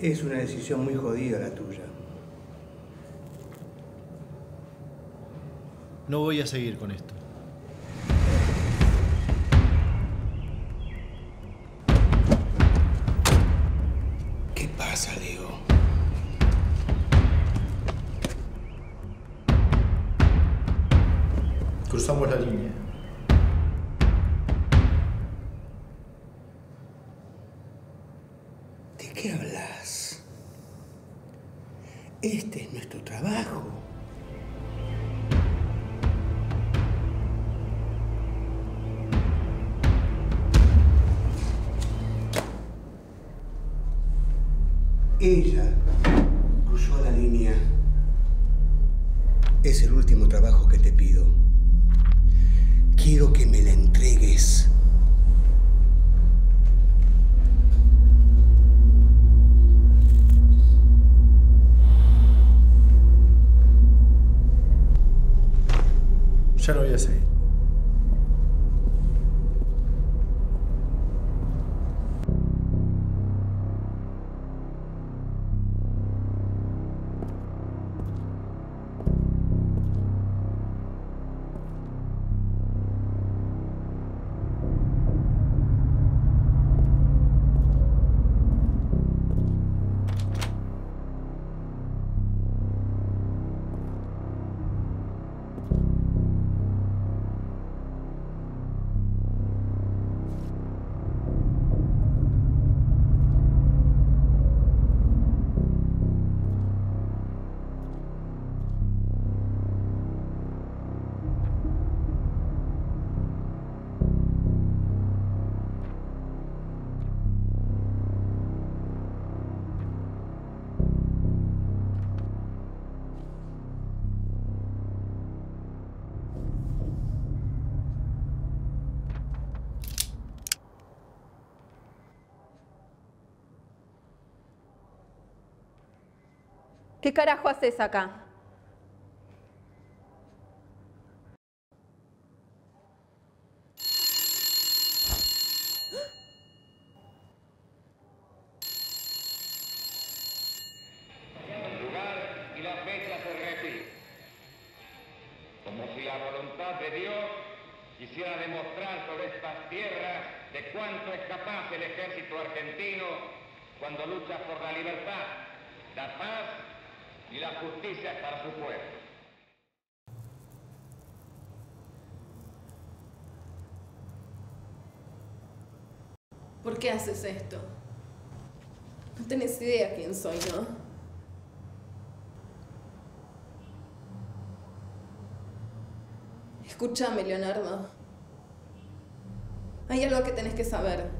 Es una decisión muy jodida la tuya. No voy a seguir con esto. ¿Qué pasa, Leo? Cruzamos la línea. Este es nuestro trabajo. Ella cruzó la línea. Es el último trabajo que te pido. Quiero que me la entregues. Ya no voy a ¿Qué carajo haces acá? Lugar y la fecha se repite. Como si la voluntad de Dios quisiera demostrar sobre estas tierras de cuánto es capaz el ejército argentino cuando lucha por la libertad, la paz y la justicia para su pueblo. ¿Por qué haces esto? No tenés idea quién soy, ¿no? Escúchame, Leonardo. Hay algo que tenés que saber.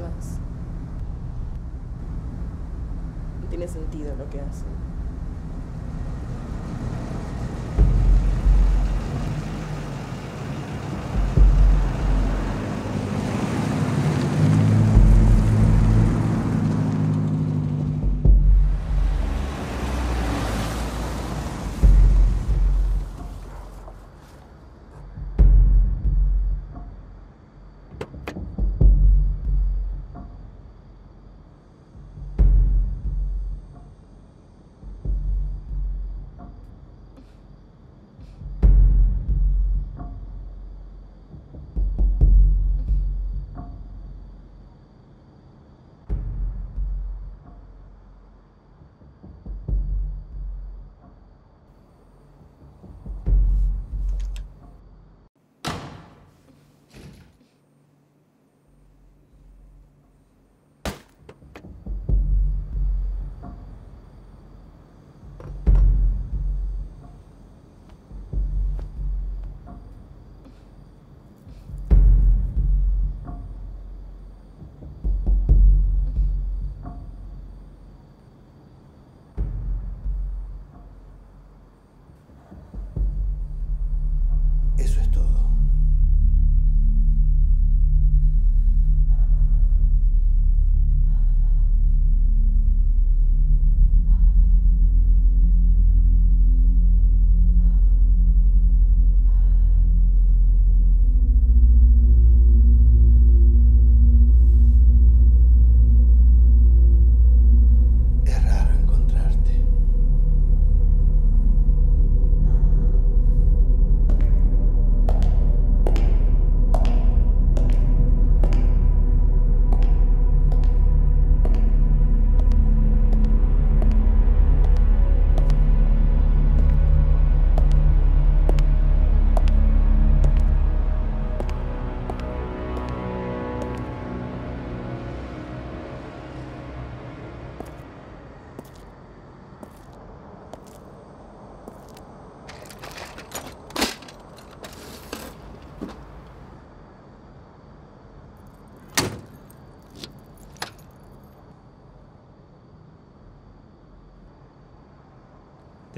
No tiene sentido lo que hacen.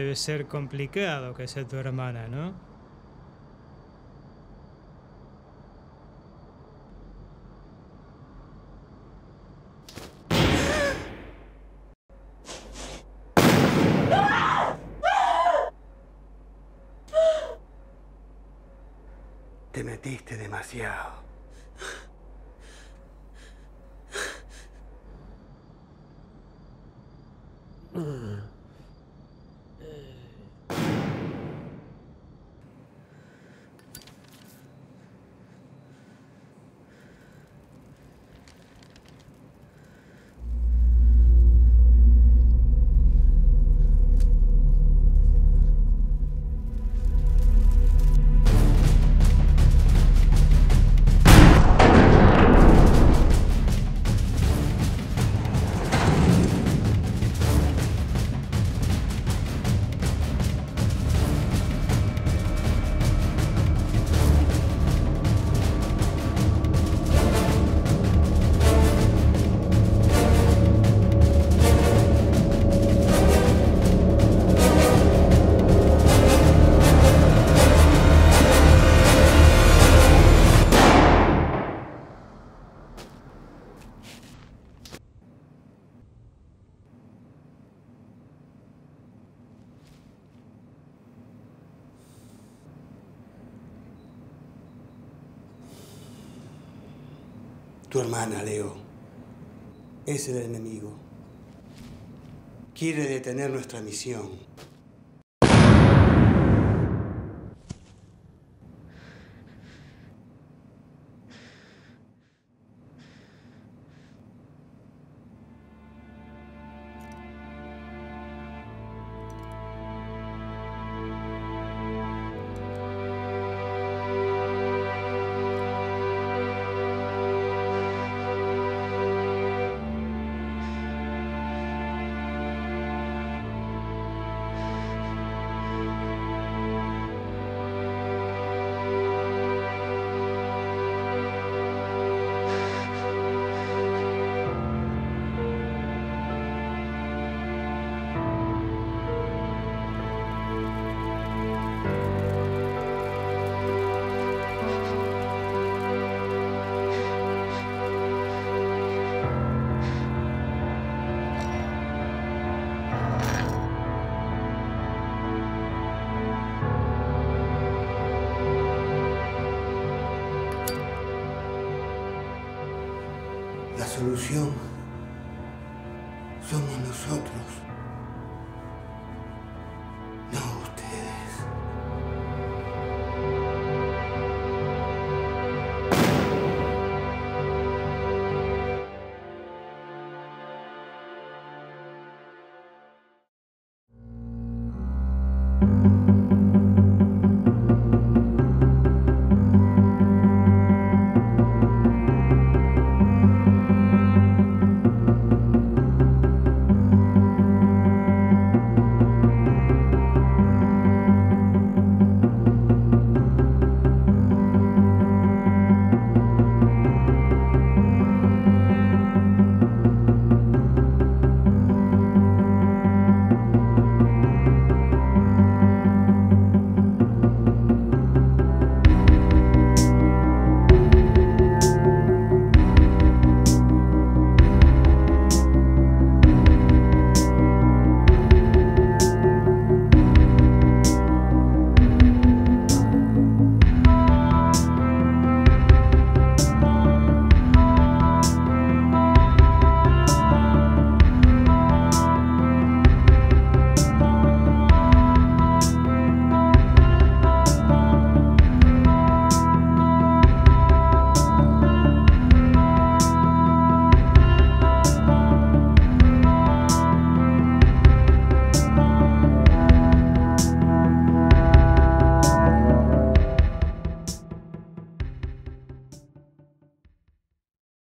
Debe ser complicado que sea tu hermana, ¿no? Te metiste demasiado. Tu hermana, Leo, es el enemigo. Quiere detener nuestra misión. La solución somos nosotros. No ustedes.